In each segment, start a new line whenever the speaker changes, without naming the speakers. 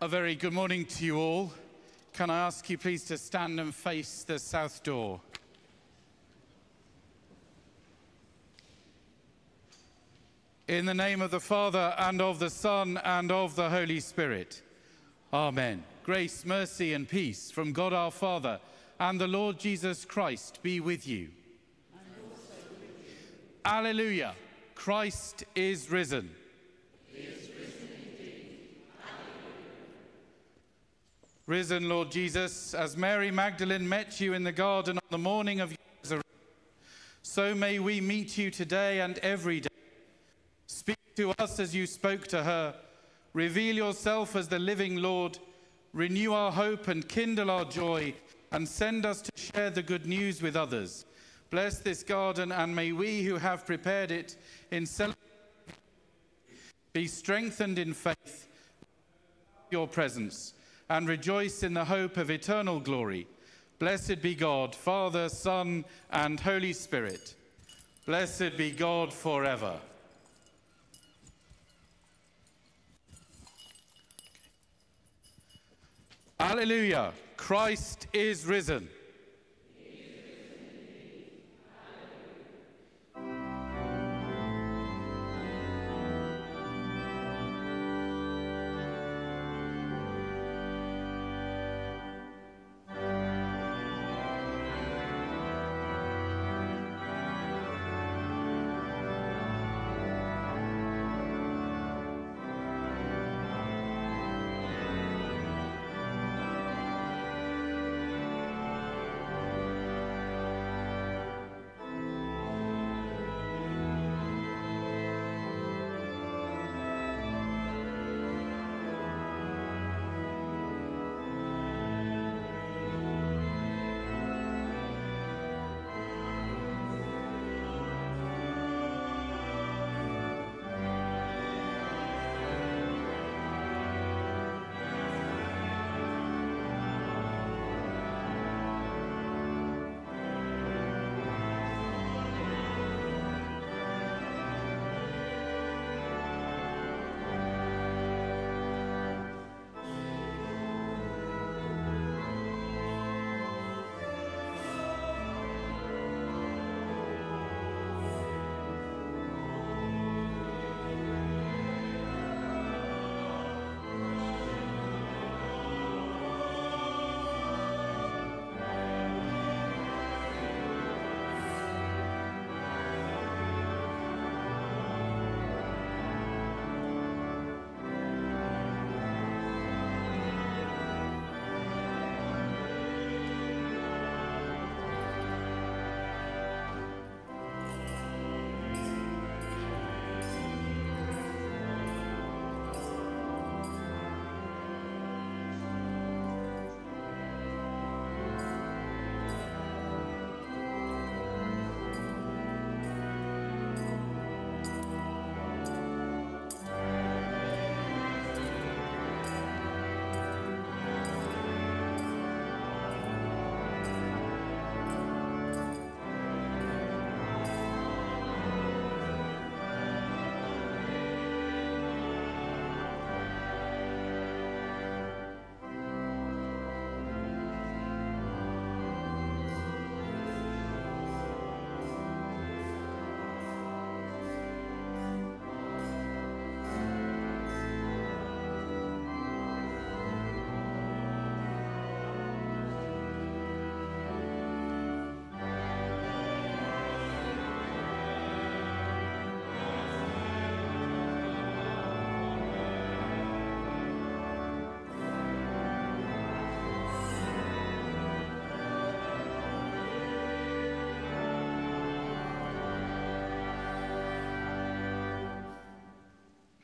A very good morning to you all. Can I ask you please to stand and face the south door? In the name of the Father, and of the Son, and of the Holy Spirit. Amen. Grace, mercy, and peace from God our Father and the Lord Jesus Christ be with you. Alleluia. Christ is risen. Risen, Lord Jesus, as Mary Magdalene met you in the garden on the morning of your resurrection, so may we meet you today and every day. Speak to us as you spoke to her. Reveal yourself as the living Lord. Renew our hope and kindle our joy, and send us to share the good news with others. Bless this garden, and may we who have prepared it in celebration be strengthened in faith, your presence and rejoice in the hope of eternal glory. Blessed be God, Father, Son, and Holy Spirit. Blessed be God forever. Alleluia. Christ is risen.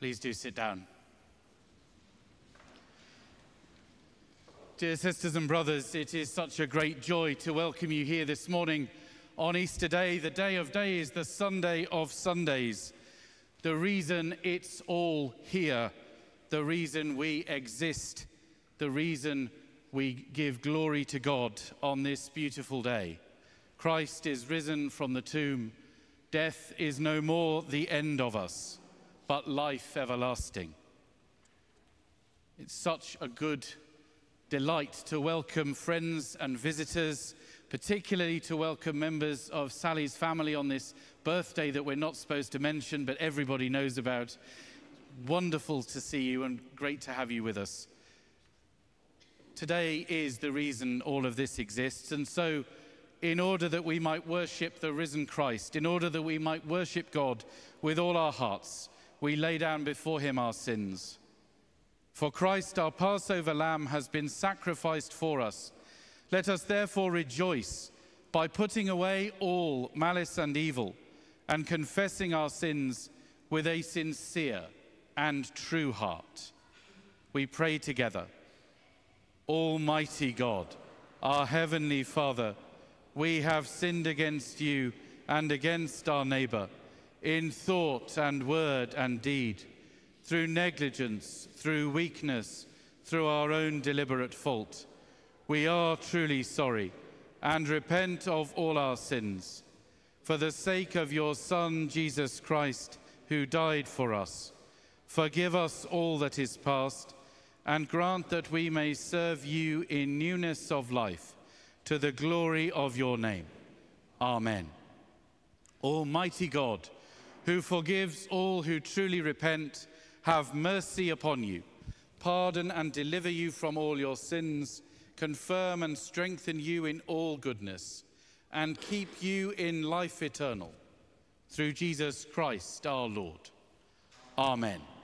Please do sit down. Dear sisters and brothers, it is such a great joy to welcome you here this morning on Easter Day. The day of days, the Sunday of Sundays. The reason it's all here, the reason we exist, the reason we give glory to God on this beautiful day. Christ is risen from the tomb. Death is no more the end of us but life everlasting. It's such a good delight to welcome friends and visitors, particularly to welcome members of Sally's family on this birthday that we're not supposed to mention, but everybody knows about. Wonderful to see you and great to have you with us. Today is the reason all of this exists, and so in order that we might worship the risen Christ, in order that we might worship God with all our hearts, we lay down before him our sins. For Christ, our Passover lamb, has been sacrificed for us. Let us therefore rejoice by putting away all malice and evil and confessing our sins with a sincere and true heart. We pray together. Almighty God, our Heavenly Father, we have sinned against you and against our neighbor in thought and word and deed through negligence, through weakness, through our own deliberate fault. We are truly sorry and repent of all our sins. For the sake of your Son, Jesus Christ, who died for us, forgive us all that is past and grant that we may serve you in newness of life to the glory of your name. Amen. Almighty God, who forgives all who truly repent, have mercy upon you, pardon and deliver you from all your sins, confirm and strengthen you in all goodness, and keep you in life eternal. Through Jesus Christ our Lord. Amen.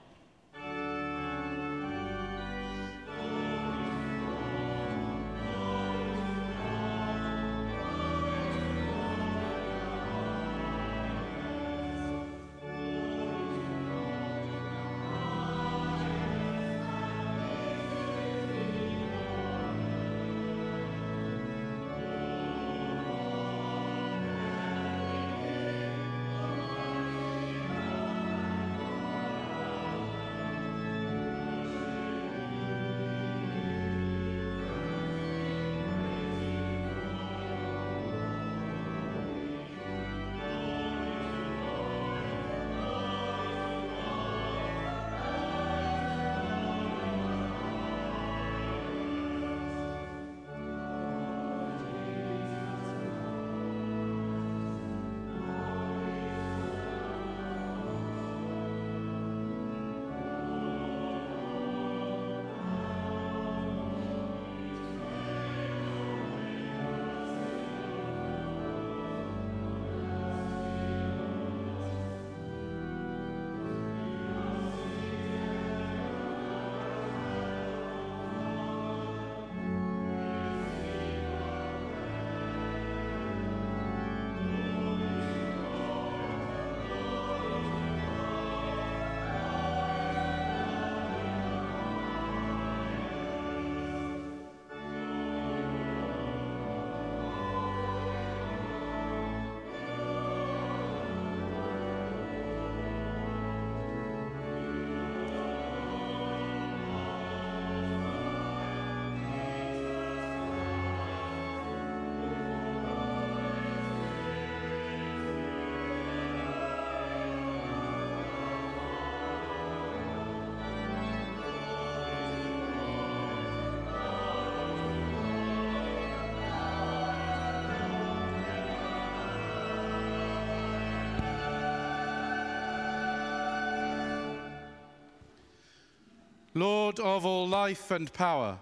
Lord of all life and power,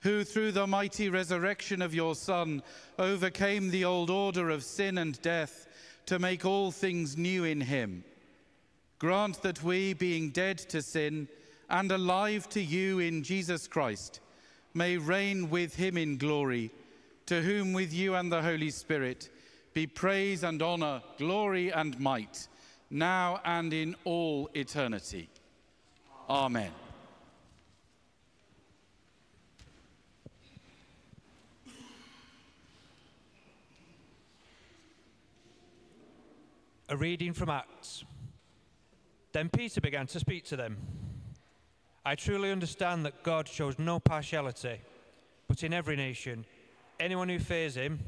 who through the mighty resurrection of your Son overcame the old order of sin and death to make all things new in him, grant that we, being dead to sin and alive to you in Jesus Christ, may reign with him in glory, to whom with you and the Holy Spirit be praise and honor, glory and might, now and in all eternity. Amen.
A reading from Acts. Then Peter began to speak to them. I truly understand that God shows no partiality, but in every nation, anyone who fears him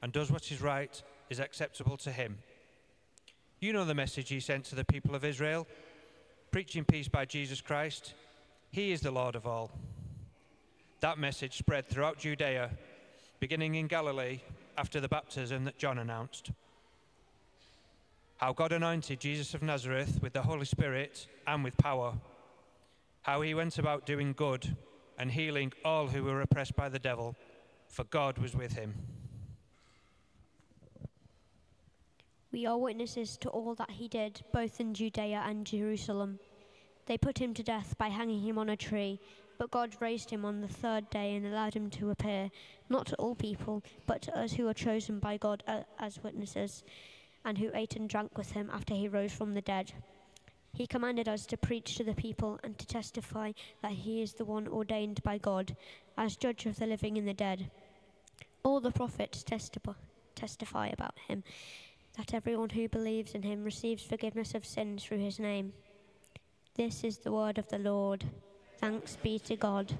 and does what is right is acceptable to him. You know the message he sent to the people of Israel, preaching peace by Jesus Christ. He is the Lord of all. That message spread throughout Judea, beginning in Galilee after the baptism that John announced. How God anointed Jesus of Nazareth with the Holy Spirit and with power. How he went about doing good and healing all who were oppressed by the devil, for God was with him.
We are witnesses to all that he did, both in Judea and Jerusalem. They put him to death by hanging him on a tree, but God raised him on the third day and allowed him to appear, not to all people, but to us who are chosen by God uh, as witnesses, and who ate and drank with him after he rose from the dead. He commanded us to preach to the people and to testify that he is the one ordained by God as judge of the living and the dead. All the prophets testify, testify about him, that everyone who believes in him receives forgiveness of sins through his name. This is the word of the Lord. Thanks be to God.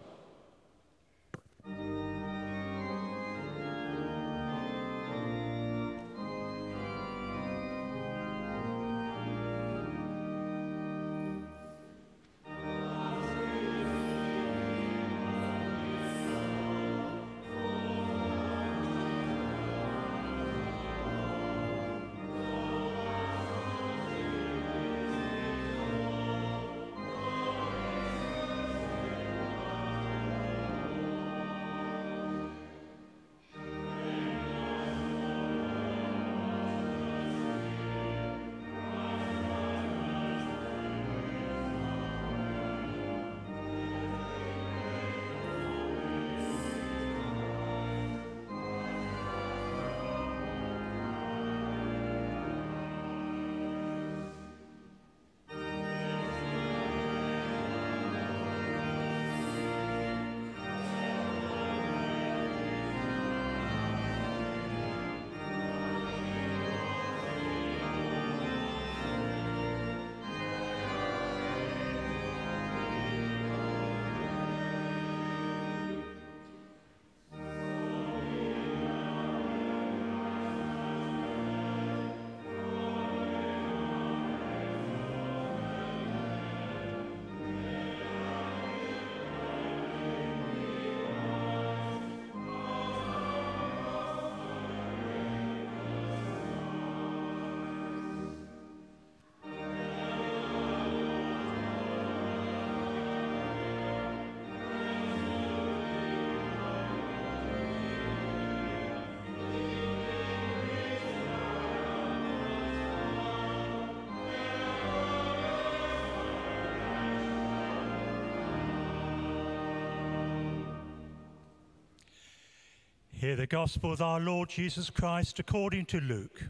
Hear the gospel of our Lord Jesus Christ according to Luke.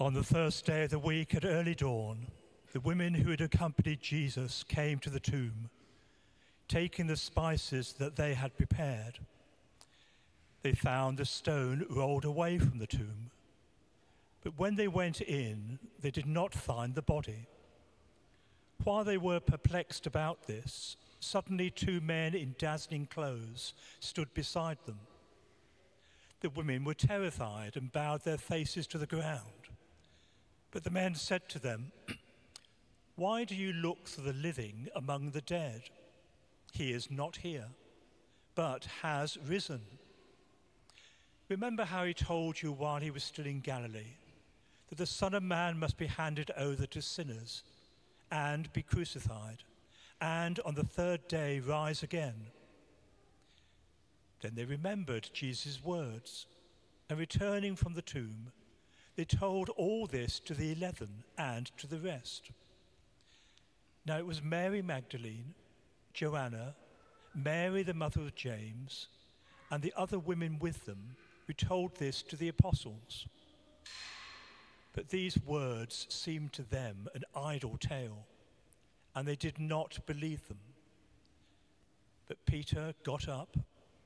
On the first day of the week at early dawn, the women who had accompanied Jesus came to the tomb, taking the spices that they had prepared. They found the stone rolled away from the tomb. But when they went in, they did not find the body. While they were perplexed about this, suddenly two men in dazzling clothes stood beside them. The women were terrified and bowed their faces to the ground. But the men said to them, Why do you look for the living among the dead? He is not here, but has risen. Remember how he told you while he was still in Galilee that the Son of Man must be handed over to sinners and be crucified, and on the third day rise again. Then they remembered Jesus' words, and returning from the tomb, they told all this to the eleven and to the rest. Now it was Mary Magdalene, Joanna, Mary the mother of James, and the other women with them who told this to the apostles. But these words seemed to them an idle tale, and they did not believe them. But Peter got up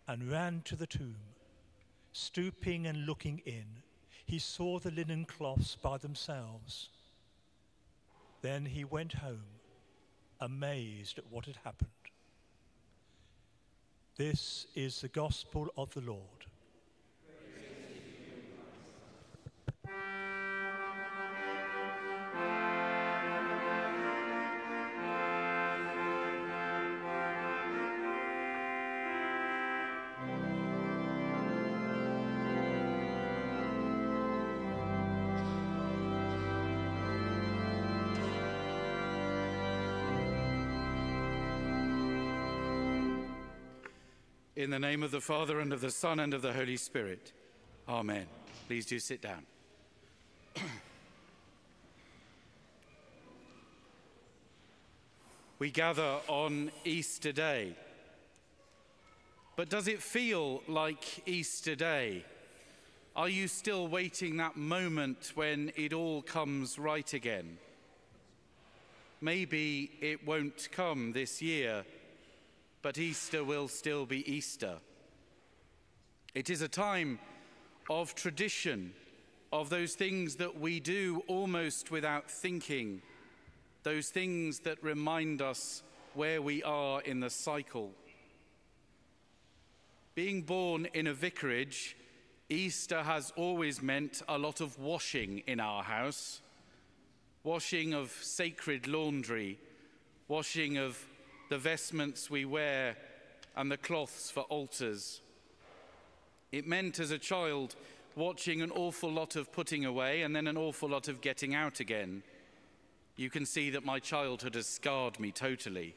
and ran to the tomb. Stooping and looking in, he saw the linen cloths by themselves. Then he went home, amazed at what had happened. This is the gospel of the Lord.
In the name of the Father, and of the Son, and of the Holy Spirit. Amen. Please do sit down. we gather on Easter Day. But does it feel like Easter Day? Are you still waiting that moment when it all comes right again? Maybe it won't come this year but Easter will still be Easter. It is a time of tradition, of those things that we do almost without thinking, those things that remind us where we are in the cycle. Being born in a vicarage, Easter has always meant a lot of washing in our house washing of sacred laundry, washing of the vestments we wear, and the cloths for altars. It meant as a child watching an awful lot of putting away and then an awful lot of getting out again. You can see that my childhood has scarred me totally.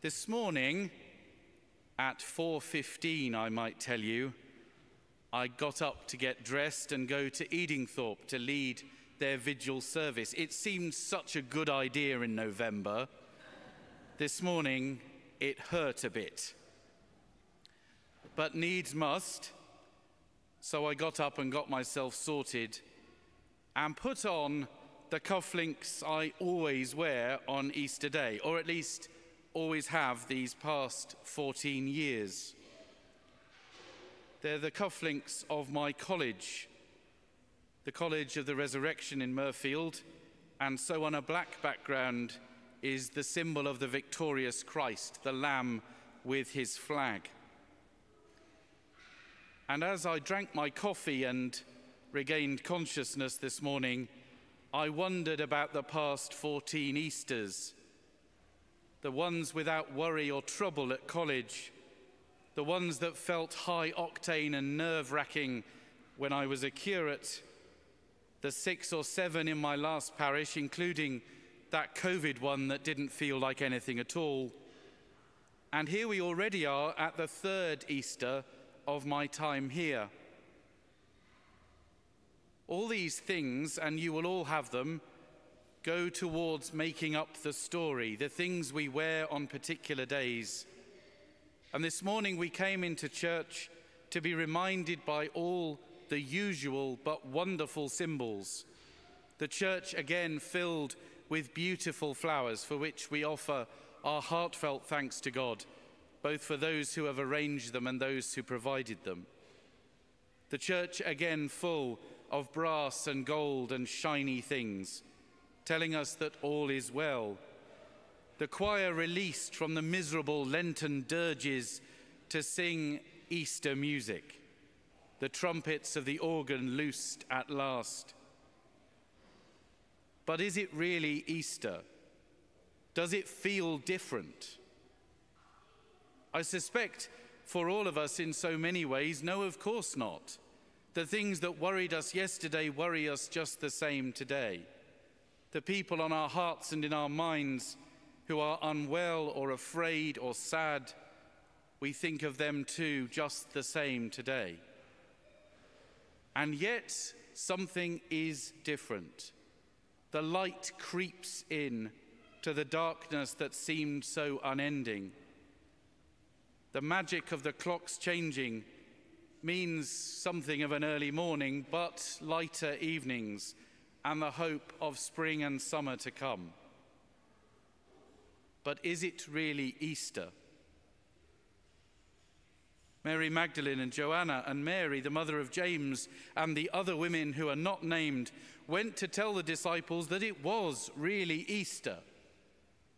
This morning at 4:15 I might tell you I got up to get dressed and go to Edingthorpe to lead their vigil service. It seemed such a good idea in November. This morning, it hurt a bit. But needs must, so I got up and got myself sorted and put on the cufflinks I always wear on Easter Day, or at least always have these past 14 years. They're the cufflinks of my college the College of the Resurrection in Mirfield, and so on a black background is the symbol of the victorious Christ, the Lamb with his flag. And as I drank my coffee and regained consciousness this morning, I wondered about the past 14 Easters, the ones without worry or trouble at college, the ones that felt high octane and nerve wracking when I was a curate the six or seven in my last parish, including that COVID one that didn't feel like anything at all. And here we already are at the third Easter of my time here. All these things, and you will all have them, go towards making up the story, the things we wear on particular days. And this morning we came into church to be reminded by all the usual but wonderful symbols. The church again filled with beautiful flowers for which we offer our heartfelt thanks to God, both for those who have arranged them and those who provided them. The church again full of brass and gold and shiny things, telling us that all is well. The choir released from the miserable Lenten dirges to sing Easter music the trumpets of the organ loosed at last. But is it really Easter? Does it feel different? I suspect for all of us in so many ways, no, of course not. The things that worried us yesterday worry us just the same today. The people on our hearts and in our minds who are unwell or afraid or sad, we think of them too just the same today. And yet, something is different. The light creeps in to the darkness that seemed so unending. The magic of the clocks changing means something of an early morning, but lighter evenings and the hope of spring and summer to come. But is it really Easter? Mary Magdalene and Joanna and Mary, the mother of James, and the other women who are not named, went to tell the disciples that it was really Easter,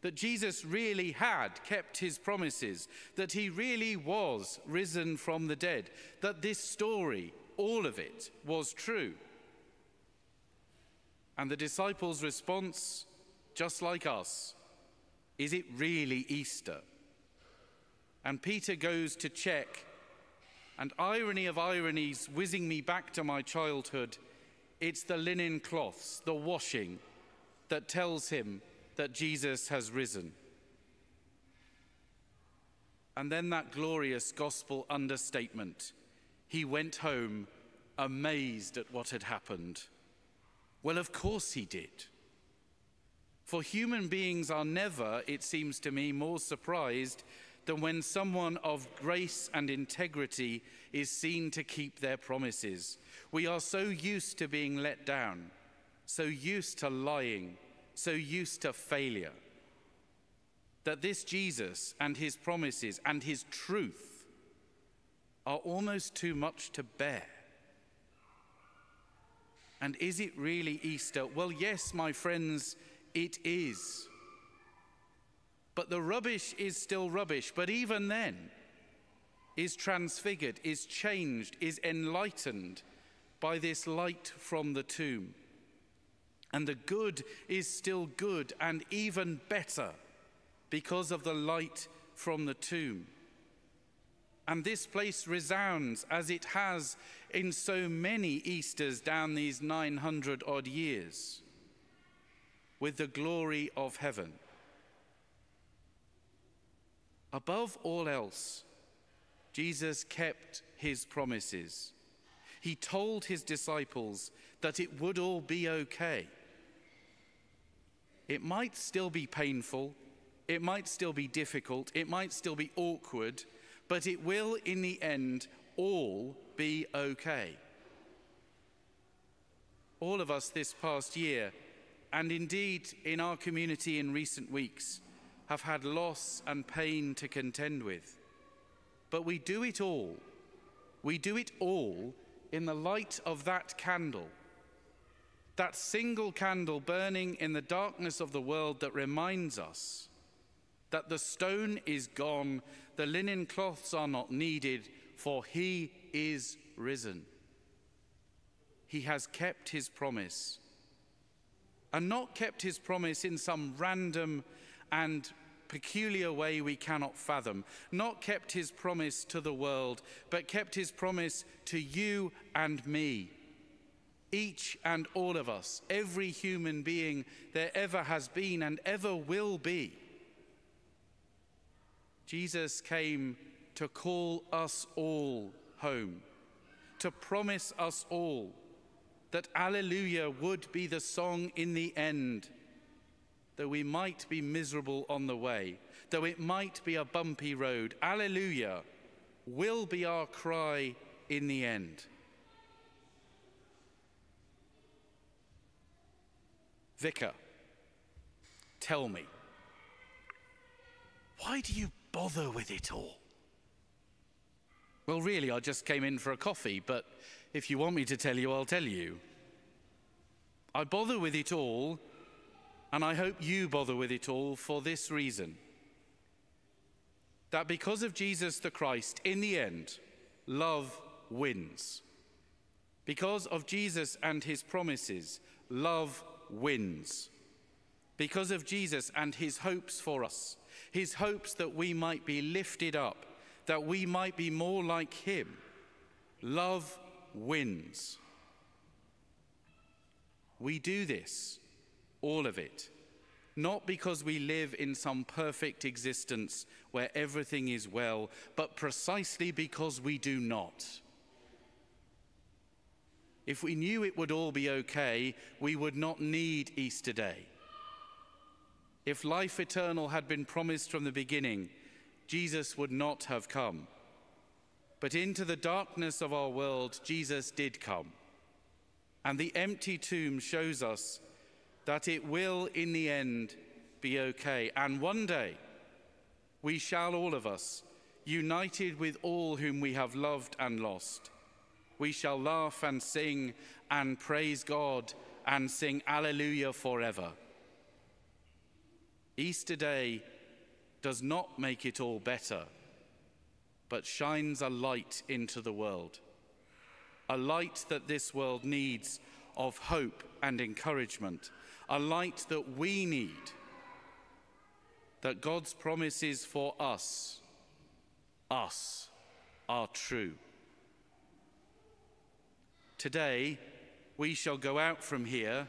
that Jesus really had kept his promises, that he really was risen from the dead, that this story, all of it, was true. And the disciples' response, just like us, is it really Easter? And Peter goes to check and irony of ironies, whizzing me back to my childhood, it's the linen cloths, the washing, that tells him that Jesus has risen. And then that glorious gospel understatement. He went home amazed at what had happened. Well, of course he did. For human beings are never, it seems to me, more surprised than when someone of grace and integrity is seen to keep their promises. We are so used to being let down, so used to lying, so used to failure, that this Jesus and his promises and his truth are almost too much to bear. And is it really Easter? Well, yes, my friends, it is. But the rubbish is still rubbish. But even then, is transfigured, is changed, is enlightened by this light from the tomb. And the good is still good and even better because of the light from the tomb. And this place resounds as it has in so many Easters down these 900 odd years with the glory of heaven. Above all else, Jesus kept his promises. He told his disciples that it would all be okay. It might still be painful, it might still be difficult, it might still be awkward, but it will in the end all be okay. All of us this past year, and indeed in our community in recent weeks, have had loss and pain to contend with. But we do it all. We do it all in the light of that candle. That single candle burning in the darkness of the world that reminds us that the stone is gone, the linen cloths are not needed, for he is risen. He has kept his promise. And not kept his promise in some random and peculiar way we cannot fathom, not kept his promise to the world, but kept his promise to you and me. Each and all of us, every human being there ever has been and ever will be. Jesus came to call us all home, to promise us all that Alleluia would be the song in the end though we might be miserable on the way, though it might be a bumpy road, Alleluia will be our cry in the end. Vicar, tell me, why do you bother with it all? Well, really, I just came in for a coffee, but if you want me to tell you, I'll tell you. I bother with it all and I hope you bother with it all for this reason that because of Jesus the Christ, in the end, love wins. Because of Jesus and his promises, love wins. Because of Jesus and his hopes for us, his hopes that we might be lifted up, that we might be more like him, love wins. We do this all of it. Not because we live in some perfect existence where everything is well, but precisely because we do not. If we knew it would all be okay, we would not need Easter Day. If life eternal had been promised from the beginning, Jesus would not have come. But into the darkness of our world, Jesus did come. And the empty tomb shows us that it will in the end be okay. And one day, we shall all of us united with all whom we have loved and lost. We shall laugh and sing and praise God and sing Alleluia forever. Easter Day does not make it all better, but shines a light into the world. A light that this world needs of hope and encouragement. A light that we need. That God's promises for us, us, are true. Today, we shall go out from here.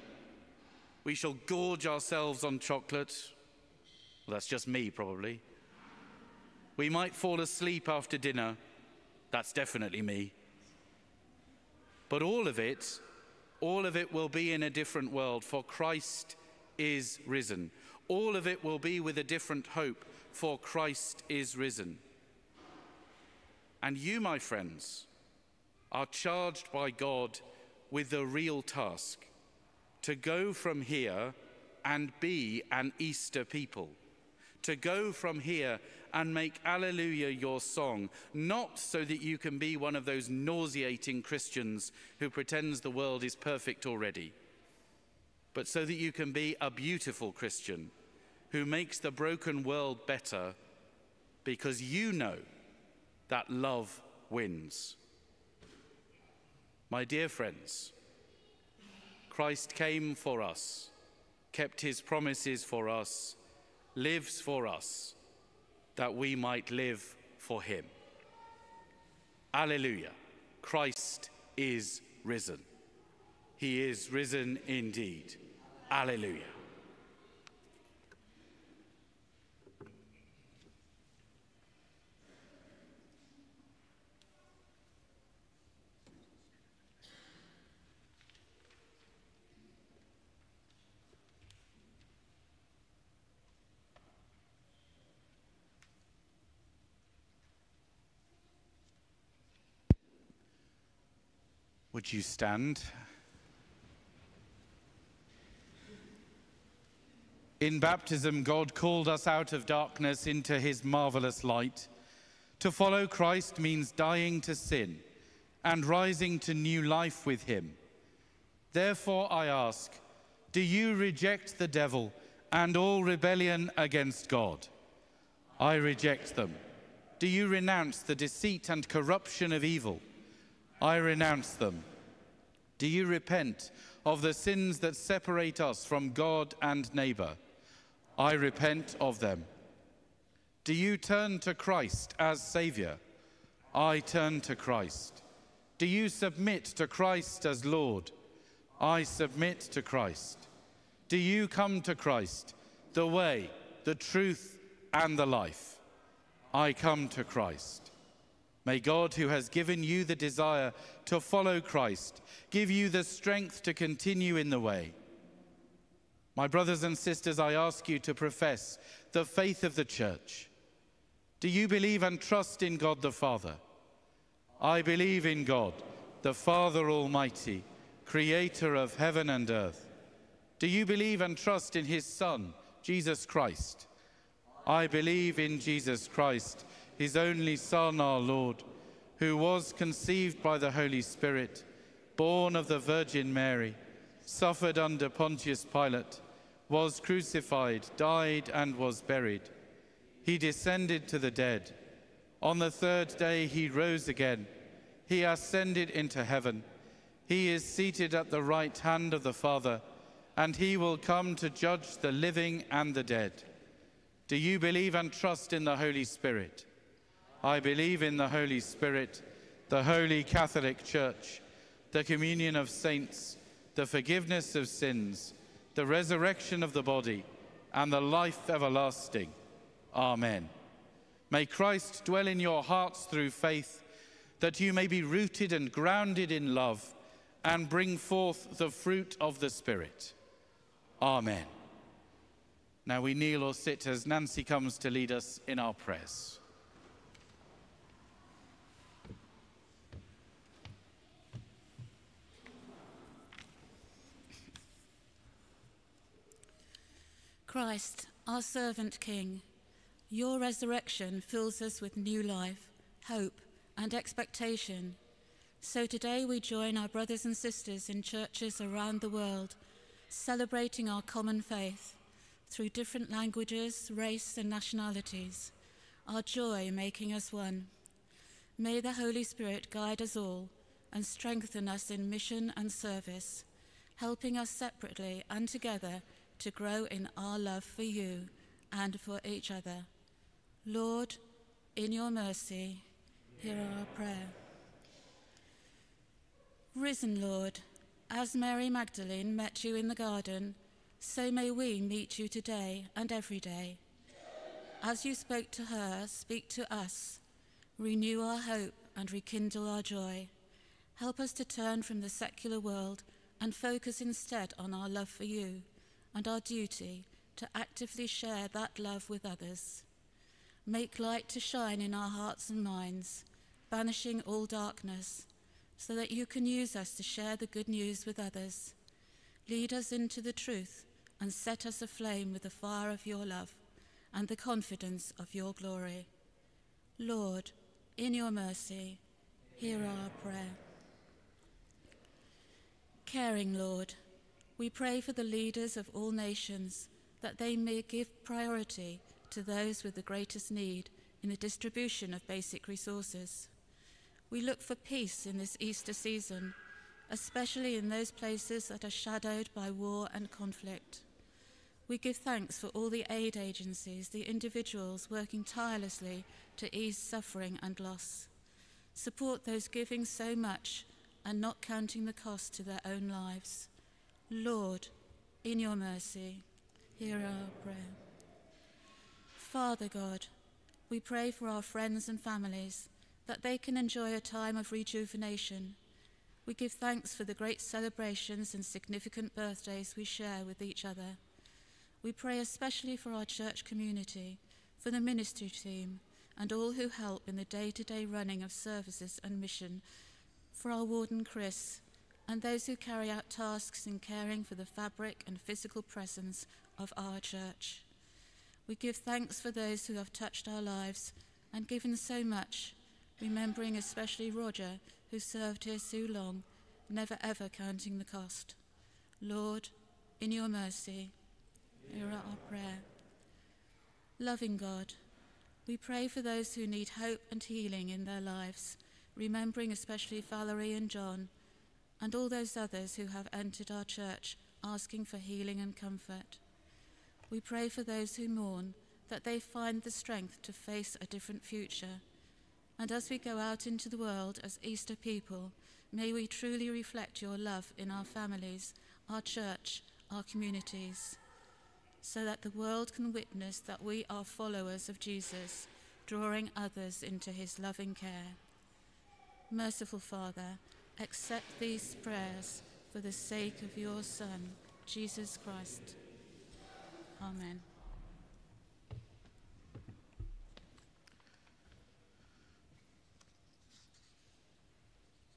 We shall gorge ourselves on chocolate well, that's just me, probably. We might fall asleep after dinner. That's definitely me. But all of it, all of it will be in a different world, for Christ is risen. All of it will be with a different hope, for Christ is risen. And you, my friends, are charged by God with the real task to go from here and be an Easter people to go from here and make Alleluia your song, not so that you can be one of those nauseating Christians who pretends the world is perfect already, but so that you can be a beautiful Christian who makes the broken world better because you know that love wins. My dear friends, Christ came for us, kept his promises for us lives for us that we might live for him. Alleluia. Christ is risen. He is risen indeed. Alleluia. Would you stand? In baptism, God called us out of darkness into his marvelous light. To follow Christ means dying to sin and rising to new life with him. Therefore, I ask do you reject the devil and all rebellion against God? I reject them. Do you renounce the deceit and corruption of evil? I renounce them. Do you repent of the sins that separate us from God and neighbor? I repent of them. Do you turn to Christ as Savior? I turn to Christ. Do you submit to Christ as Lord? I submit to Christ. Do you come to Christ, the way, the truth, and the life? I come to Christ. May God, who has given you the desire to follow Christ, give you the strength to continue in the way. My brothers and sisters, I ask you to profess the faith of the church. Do you believe and trust in God the Father? I believe in God, the Father Almighty, creator of heaven and earth. Do you believe and trust in his Son, Jesus Christ? I believe in Jesus Christ his only Son, our Lord, who was conceived by the Holy Spirit, born of the Virgin Mary, suffered under Pontius Pilate, was crucified, died, and was buried. He descended to the dead. On the third day he rose again. He ascended into heaven. He is seated at the right hand of the Father, and he will come to judge the living and the dead. Do you believe and trust in the Holy Spirit? I believe in the Holy Spirit, the Holy Catholic Church, the communion of saints, the forgiveness of sins, the resurrection of the body, and the life everlasting. Amen. May Christ dwell in your hearts through faith, that you may be rooted and grounded in love and bring forth the fruit of the Spirit. Amen. Now we kneel or sit as Nancy comes to lead us in our prayers.
Christ, our servant King, Your resurrection fills us with new life, hope, and expectation. So today we join our brothers and sisters in churches around the world, celebrating our common faith through different languages, race, and nationalities, our joy making us one. May the Holy Spirit guide us all and strengthen us in mission and service, helping us separately and together to grow in our love for you and for each other. Lord, in your mercy, hear our prayer. Risen Lord, as Mary Magdalene met you in the garden, so may we meet you today and every day. As you spoke to her, speak to us. Renew our hope and rekindle our joy. Help us to turn from the secular world and focus instead on our love for you and our duty to actively share that love with others. Make light to shine in our hearts and minds, banishing all darkness, so that you can use us to share the good news with others. Lead us into the truth and set us aflame with the fire of your love and the confidence of your glory. Lord, in your mercy, hear our prayer. Caring Lord, we pray for the leaders of all nations that they may give priority to those with the greatest need in the distribution of basic resources. We look for peace in this Easter season, especially in those places that are shadowed by war and conflict. We give thanks for all the aid agencies, the individuals working tirelessly to ease suffering and loss. Support those giving so much and not counting the cost to their own lives. Lord, in your mercy, hear our prayer. Father God, we pray for our friends and families that they can enjoy a time of rejuvenation. We give thanks for the great celebrations and significant birthdays we share with each other. We pray especially for our church community, for the ministry team, and all who help in the day to day running of services and mission, for our warden Chris, and those who carry out tasks in caring for the fabric and physical presence of our church. We give thanks for those who have touched our lives and given so much, remembering especially Roger, who served here so long, never ever counting the cost. Lord, in your mercy, hear our prayer. Loving God, we pray for those who need hope and healing in their lives, remembering especially Valerie and John and all those others who have entered our church asking for healing and comfort. We pray for those who mourn that they find the strength to face a different future. And as we go out into the world as Easter people, may we truly reflect your love in our families, our church, our communities, so that the world can witness that we are followers of Jesus, drawing others into his loving care. Merciful Father, accept these prayers for the sake of your Son, Jesus Christ. Amen.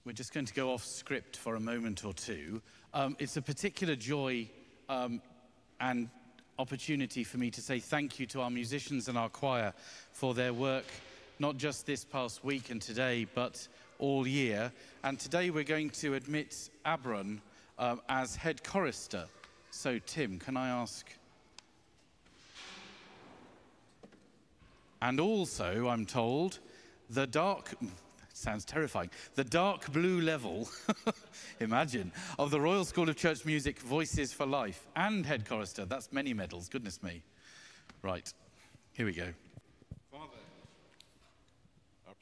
We're just going to go off script for a moment or two. Um, it's a particular joy um, and opportunity for me to say thank you to our musicians and our choir for their work, not just this past week and today, but all year. And today we're going to admit Abron um, as head chorister. So, Tim, can I ask? And also, I'm told, the dark, sounds terrifying, the dark blue level, imagine, of the Royal School of Church Music Voices for Life and head chorister. That's many medals, goodness me. Right, here we go.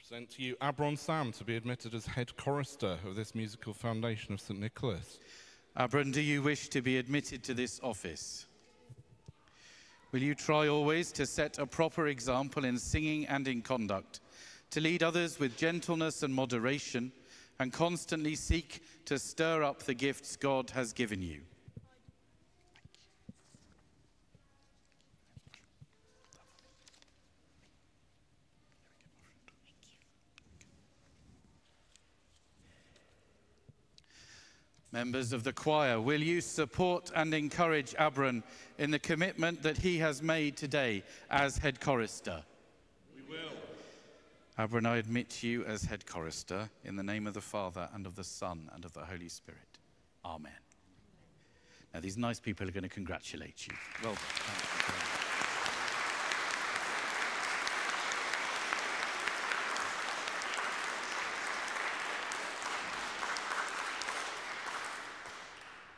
Present to you Abron Sam to be admitted as head chorister of this musical foundation of St. Nicholas.
Abron, do you wish to be admitted to this office? Will you try always to set a proper example in singing and in conduct, to lead others with gentleness and moderation, and constantly seek to stir up the gifts God has given you? Members of the choir, will you support and encourage Abron in the commitment that he has made today as head chorister?
We will.
Abron, I admit you as head chorister in the name of the Father and of the Son and of the Holy Spirit. Amen. Now, these nice people are going to congratulate you. Well done.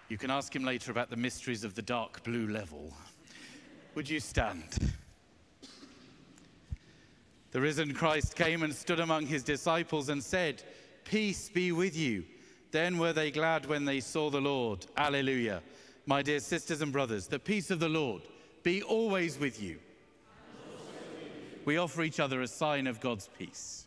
You can ask him later about the mysteries of the dark blue level. Would you stand? The risen Christ came and stood among his disciples and said, Peace be with you. Then were they glad when they saw the Lord. Alleluia. My dear sisters and brothers, the peace of the Lord be always with you. We offer each other a sign of God's peace.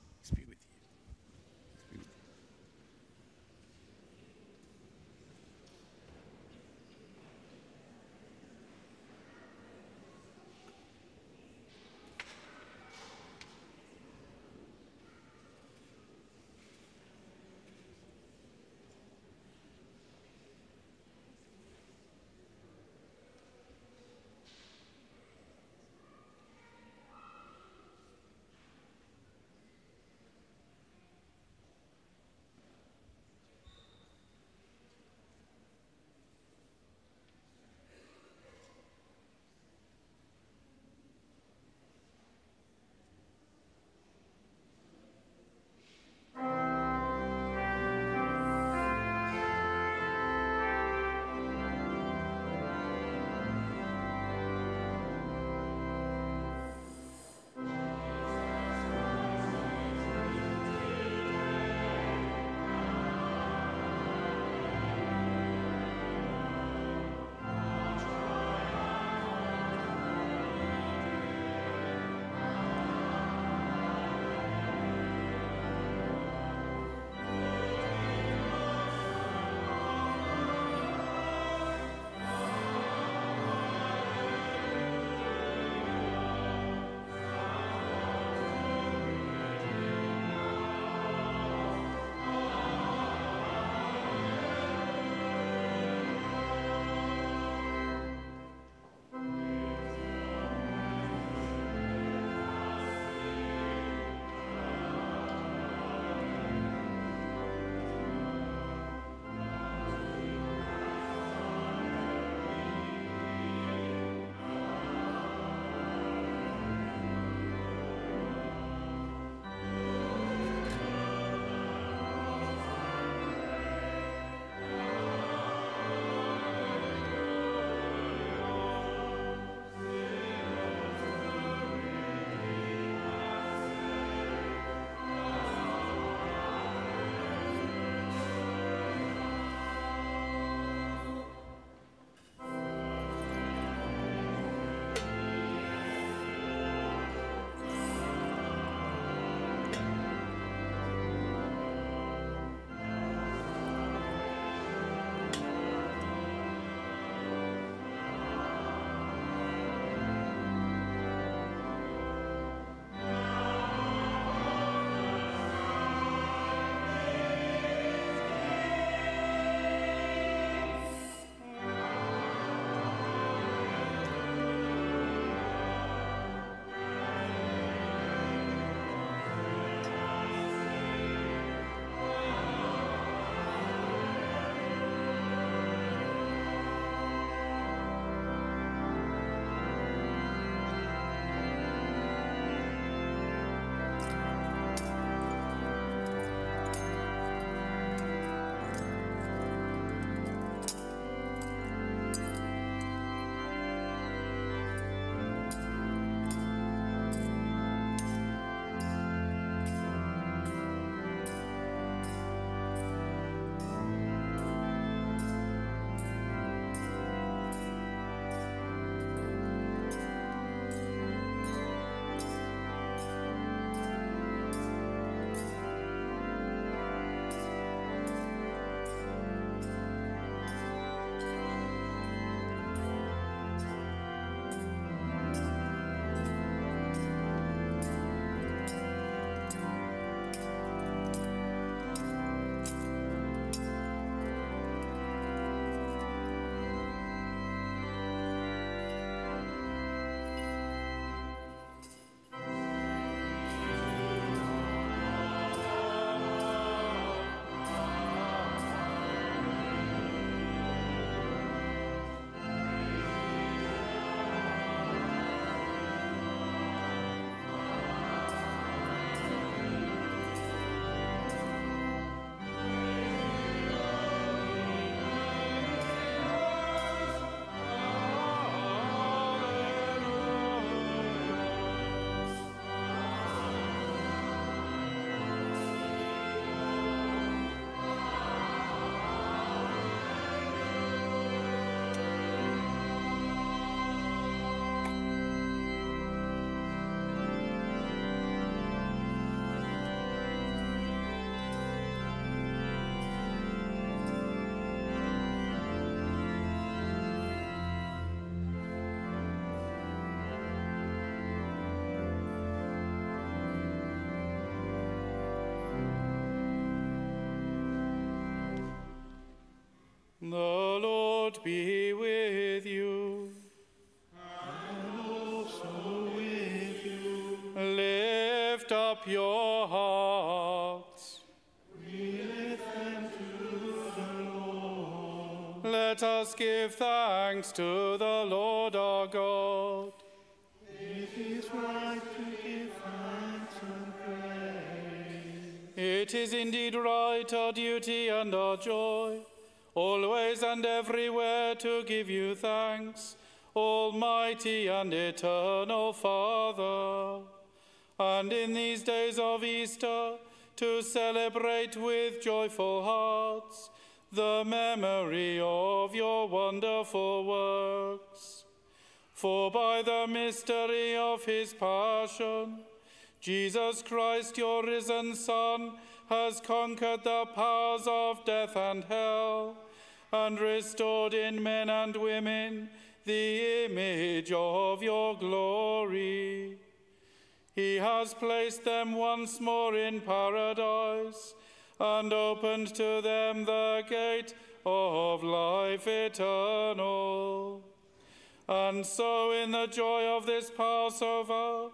Be with you. And also with you. Lift up your hearts. We lift them to the Lord. Let us give thanks to the Lord our God. It is right to give thanks and praise. It is indeed right, our duty and our joy, always and everywhere to give you thanks, Almighty and eternal Father. And in these days of Easter, to celebrate with joyful hearts the memory of your wonderful works. For by the mystery of his passion, Jesus Christ, your risen Son, has conquered the powers of death and hell, and restored in men and women the image of your glory. He has placed them once more in paradise, and opened to them the gate of life eternal. And so, in the joy of this Passover,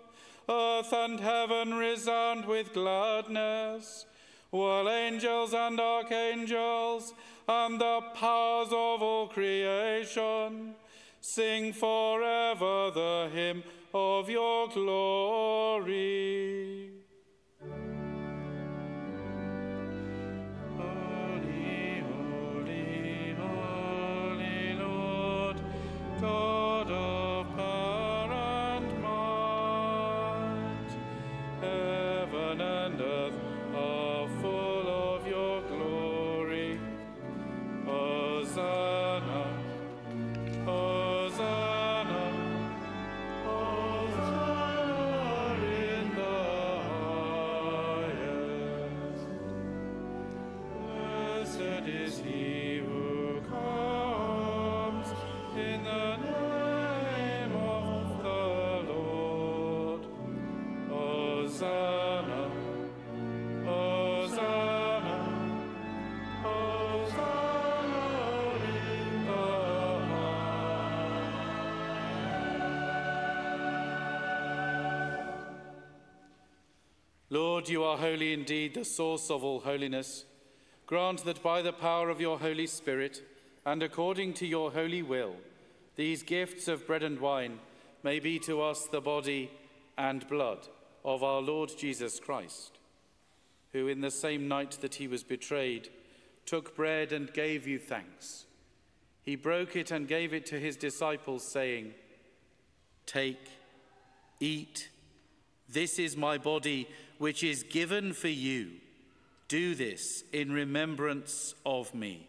earth and heaven resound with gladness, while angels and archangels and the powers of all creation sing forever the hymn of your glory. Holy, holy, holy Lord, God Lord, you are holy indeed, the source of all holiness. Grant that by the power of your Holy Spirit and according to your holy will, these gifts of bread and wine may be to us the body and blood of our Lord Jesus Christ, who in the same night that he was betrayed took bread and gave you thanks. He broke it and gave it to his disciples, saying, Take, eat, this is my body, which is given for you. Do this in remembrance of me.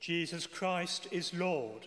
Jesus Christ is Lord.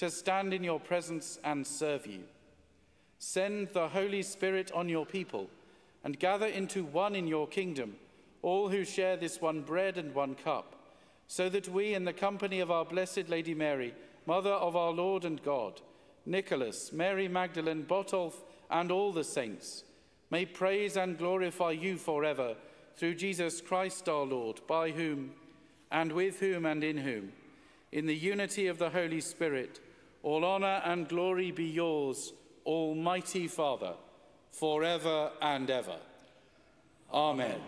to stand in your presence and serve you. Send the Holy Spirit on your people, and gather into one in your kingdom all who share this one bread and one cup, so that we, in the company of our Blessed Lady Mary, Mother of our Lord and God, Nicholas, Mary Magdalene, Botolph, and all the saints, may praise and glorify you forever through Jesus Christ our Lord, by whom, and with whom, and in whom, in the unity of the Holy Spirit, all honour and glory be yours, Almighty Father, forever and ever. Amen.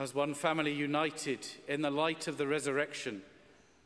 As one family united in the light of the resurrection,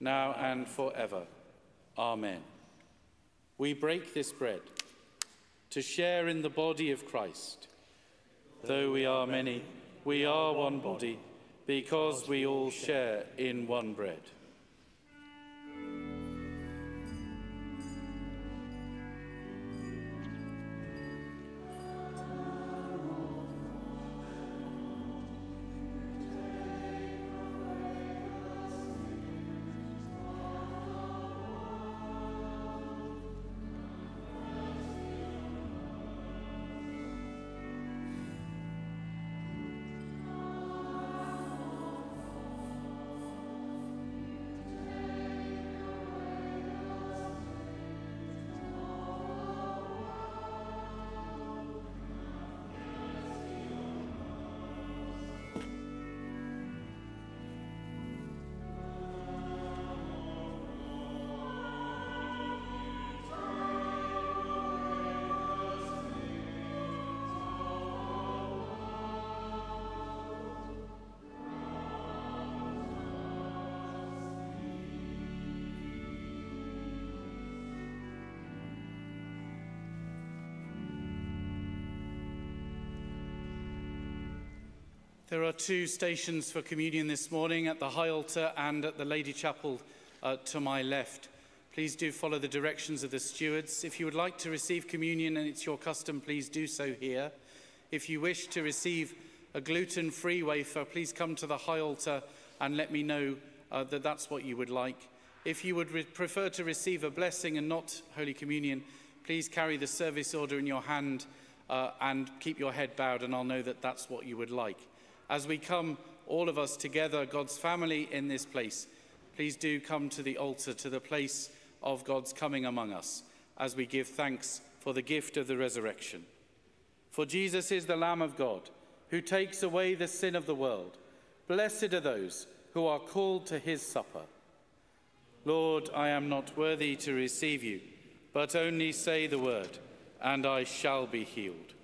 now and forever. Amen. We break this bread to share in the body of Christ. Though we are many, we are one body, because we all share in one bread. There are two stations for communion this morning at the high altar and at the Lady Chapel uh, to my left. Please do follow the directions of the stewards. If you would like to receive communion and it's your custom, please do so here. If you wish to receive a gluten free wafer, please come to the high altar and let me know uh, that that's what you would like. If you would re- prefer to receive a blessing and not Holy Communion, please carry the service order in your hand uh, and keep your head bowed, and I'll know that that's what you would like as we come, all of us together, God's family in this place, please do come to the altar, to the place of God's coming among us, as we give thanks for the gift of the resurrection. For Jesus is the Lamb of God, who takes away the sin of the world. Blessed are those who are called to his supper. Lord, I am not worthy to receive you, but only say the word, and I shall be healed.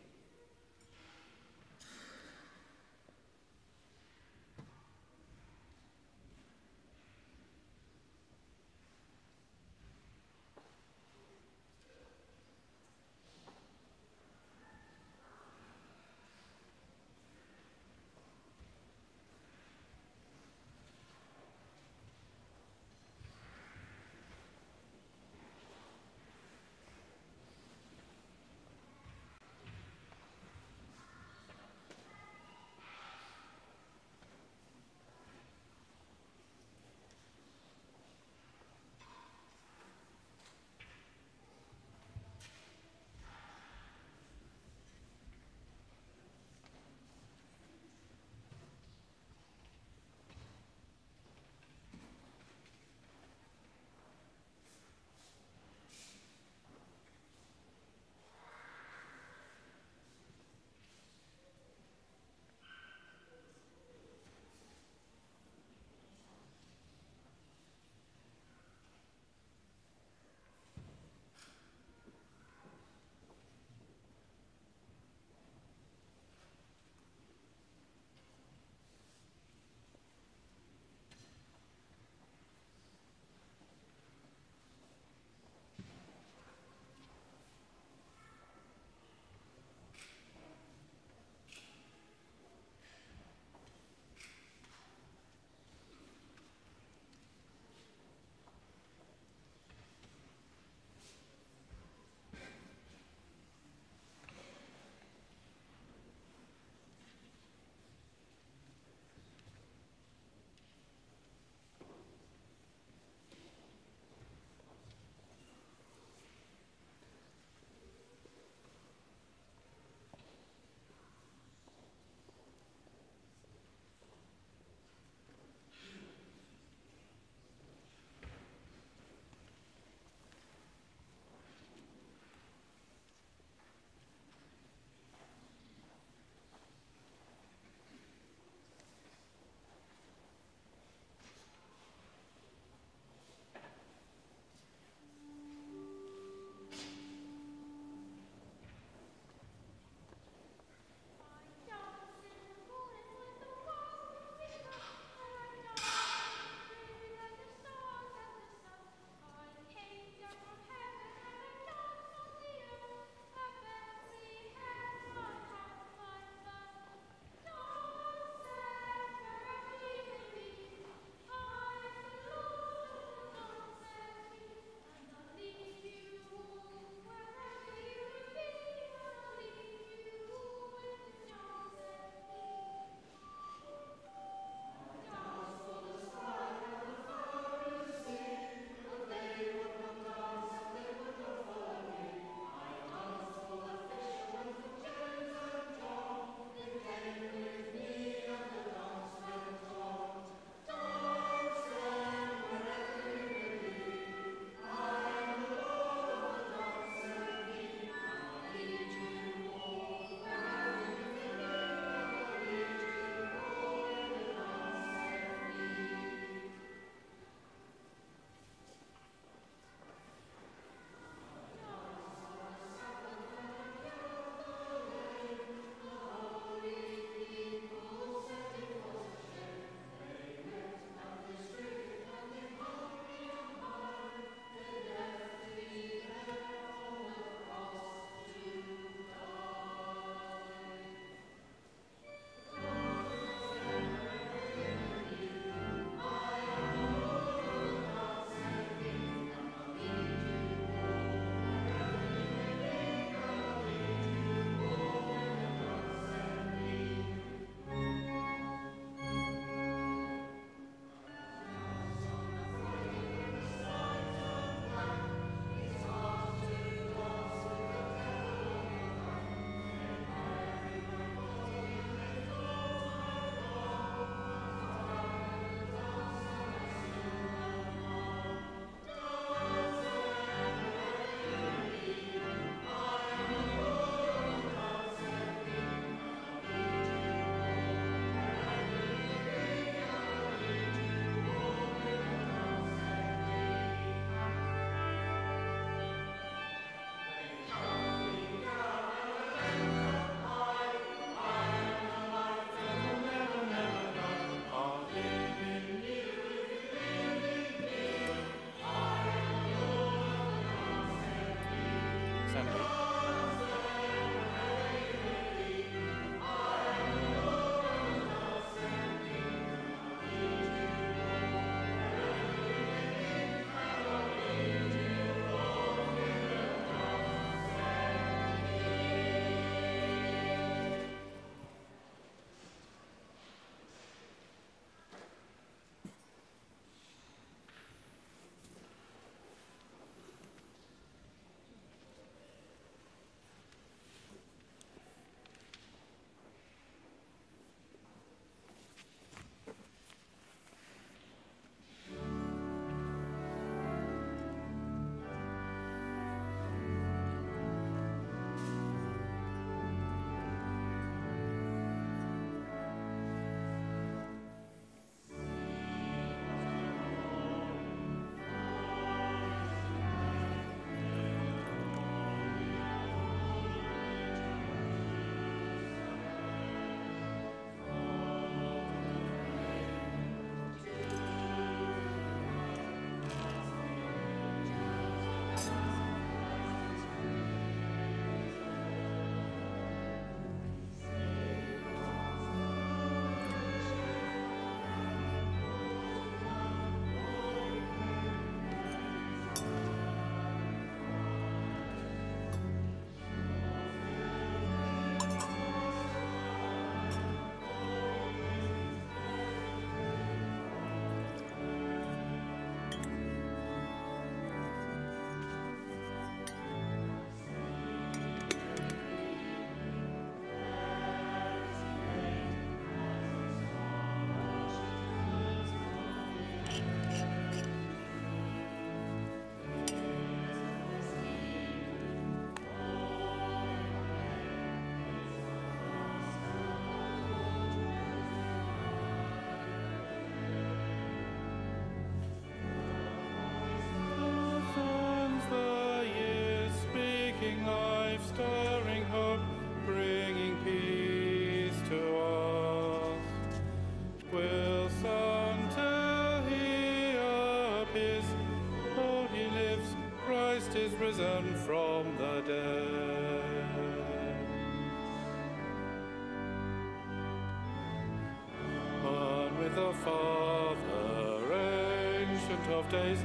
Of days,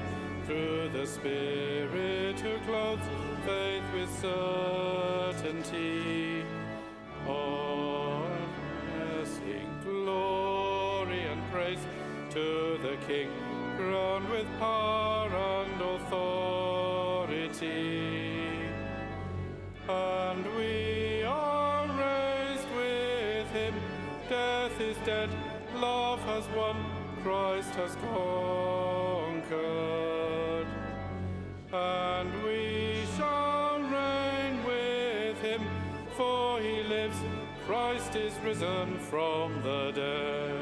through the Spirit who clothes faith with certainty. All sing glory and praise to the King, crowned with power and authority. And we are raised with him. Death is dead, love has won, Christ has conquered. And we shall reign with him, for he lives. Christ is risen from the dead.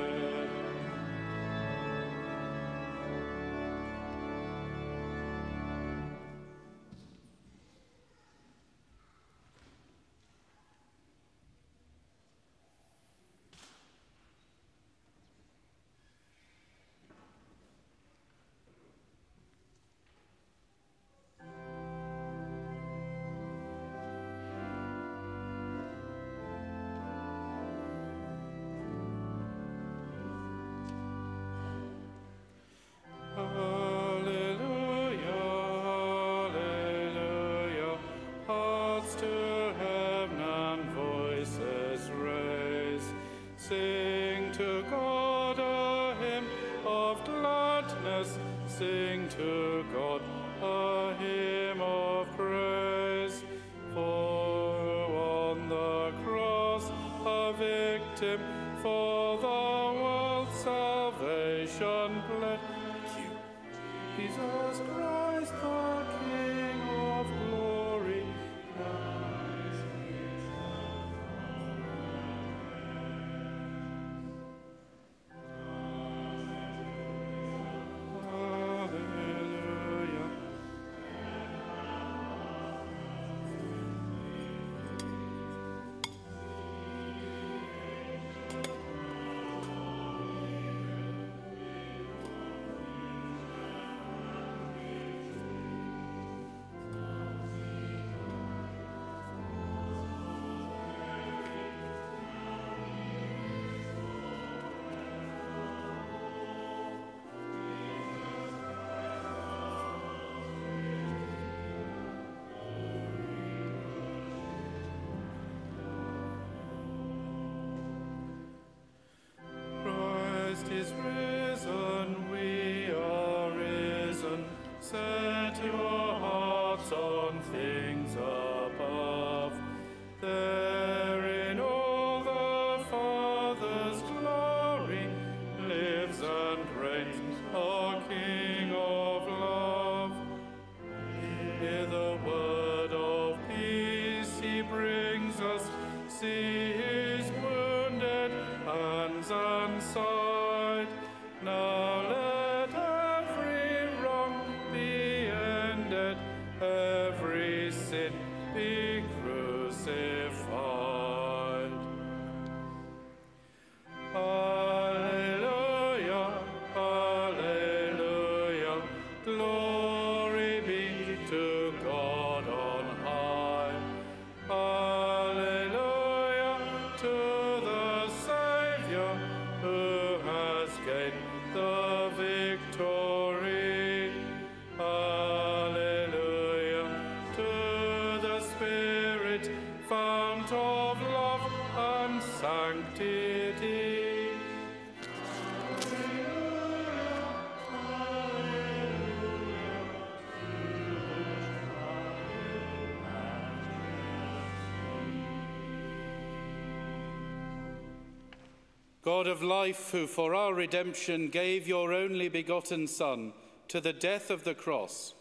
God of life, who for our redemption gave your only begotten Son to the death of the cross,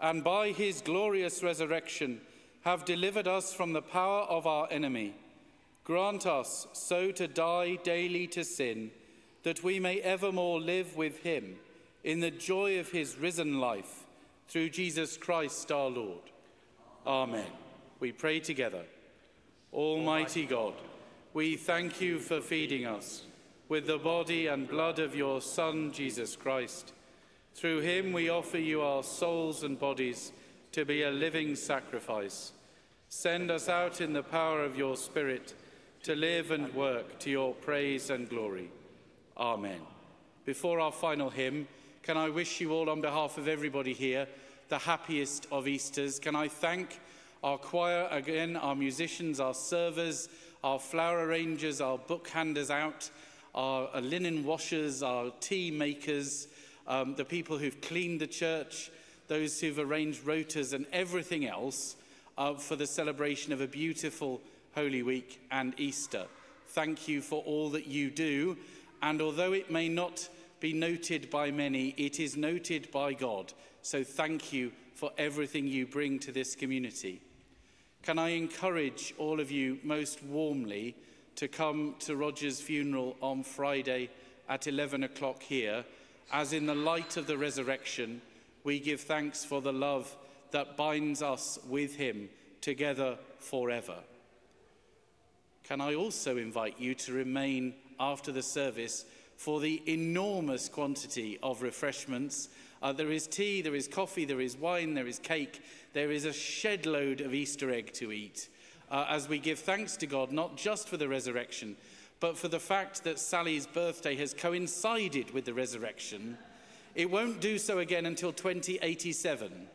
and by his glorious resurrection have delivered us from the power of our enemy, grant us so to die daily to sin, that we may evermore live with him in the joy of his risen life, through Jesus Christ our Lord. Amen. We pray together. Almighty God, we thank you for feeding us with the body and blood of your Son, Jesus Christ. Through him we offer you our souls and bodies to be a living sacrifice, Send us out in the power of your Spirit to live and work to your praise and glory. Amen. Before our final hymn, can I wish you all, on behalf of everybody here, the happiest of Easters? Can I thank our choir again, our musicians, our servers, our flower arrangers, our book handers out, our uh, linen washers, our tea makers, um, the people who've cleaned the church, those who've arranged rotas and everything else uh, for the celebration of a beautiful Holy Week and Easter. Thank you for all that you do. And although it may not be noted by many, it is noted by God. So thank you for everything you bring to this community. Can I encourage all of you most warmly to come to Roger's funeral on Friday at 11 o'clock here, as in the light of the resurrection, we give thanks for the love that binds us with him together forever. Can I also invite you to remain after the service for the enormous quantity of refreshments? Uh, there is tea, there is coffee, there is wine, there is cake, there is a shed load of Easter egg to eat uh, as we give thanks to God, not just for the resurrection, but for the fact that Sally's birthday has coincided with the resurrection. It won't do so again until 2087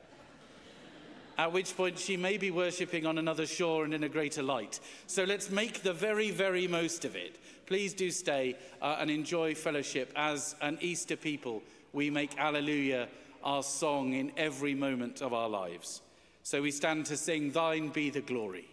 at which point she may be worshipping on another shore and in a greater light. So let's make the very, very most of it. Please do stay uh, and enjoy fellowship as an Easter people. We make Alleluia our song in every moment of our lives. So we stand to sing, Thine be the glory.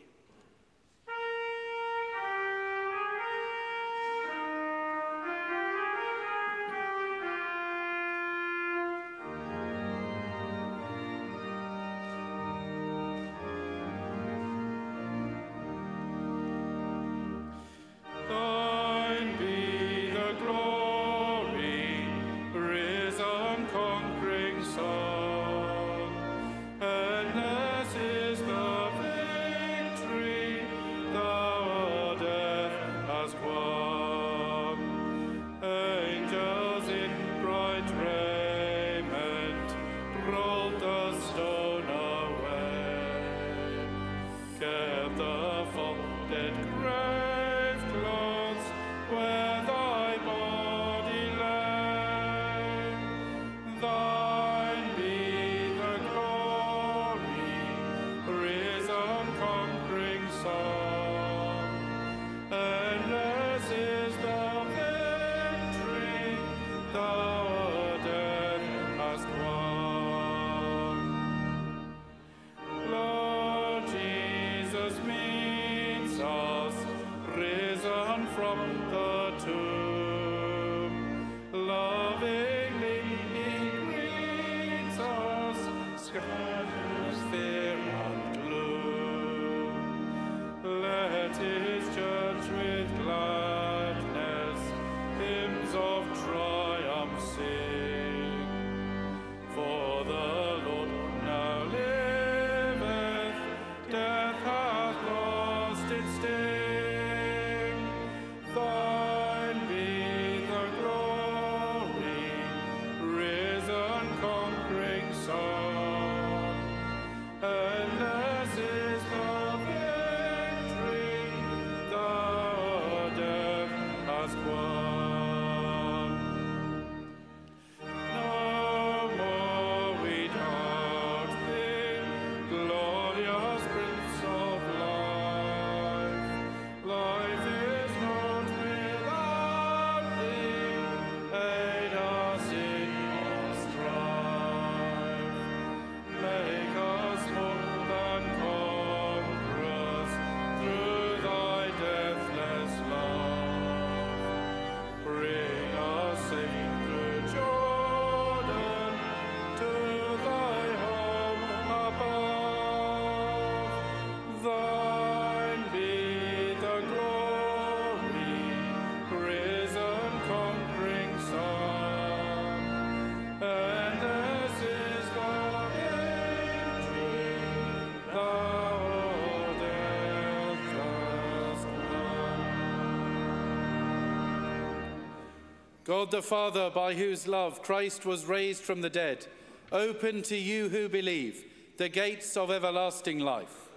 God the Father, by whose love Christ was raised from the dead, open to you who believe the gates of everlasting life.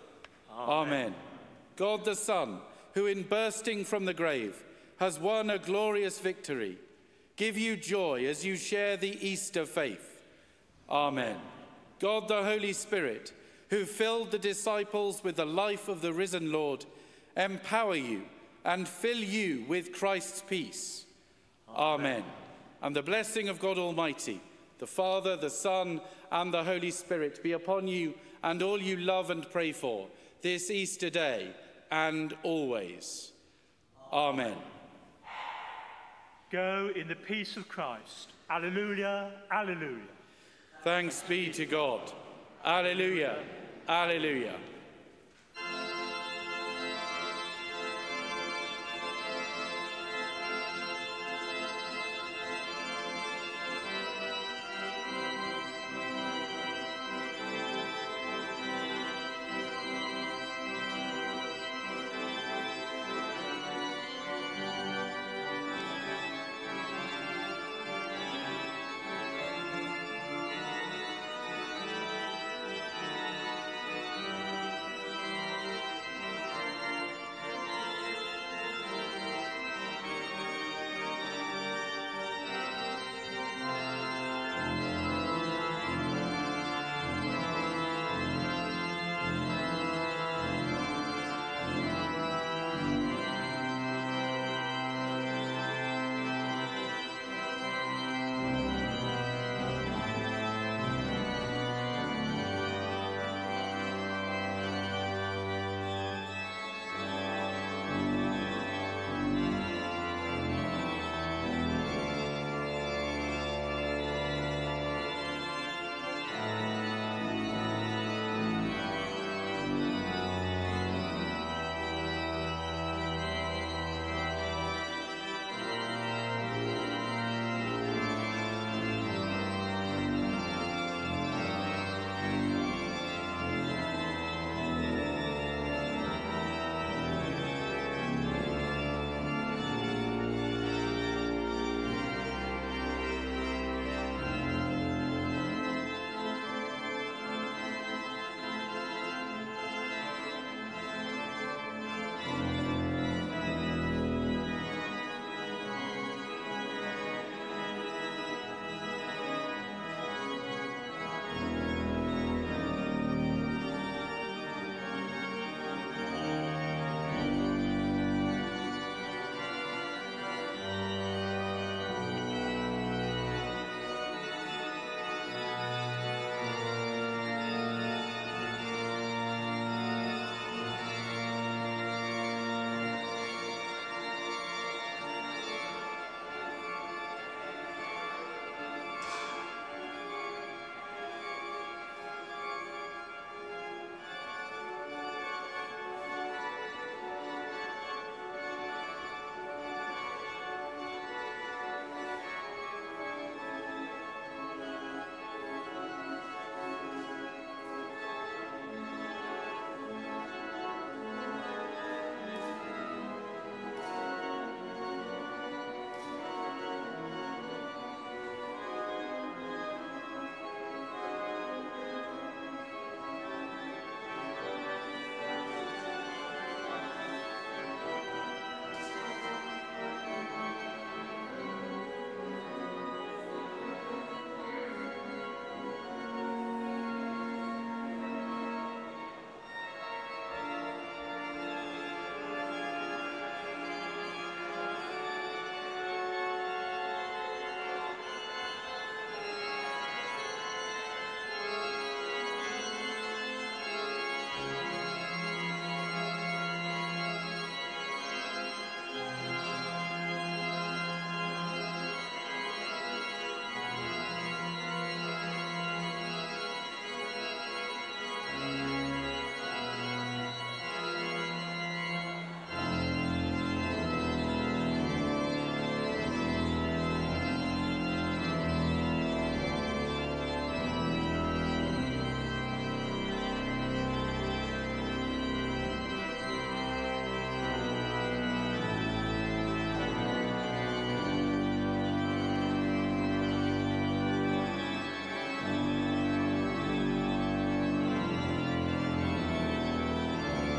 Amen. God the Son, who in bursting from the grave has won a glorious victory, give you joy as you share the Easter faith. Amen. God the Holy Spirit, who filled the disciples with the life of the risen Lord, empower you and fill you with Christ's peace. Amen. And the blessing of God Almighty, the Father, the Son, and the Holy Spirit be upon you and all you love and pray for this Easter day and always. Amen.
Go in the peace of Christ. Alleluia, alleluia.
Thanks be to God. Alleluia, alleluia.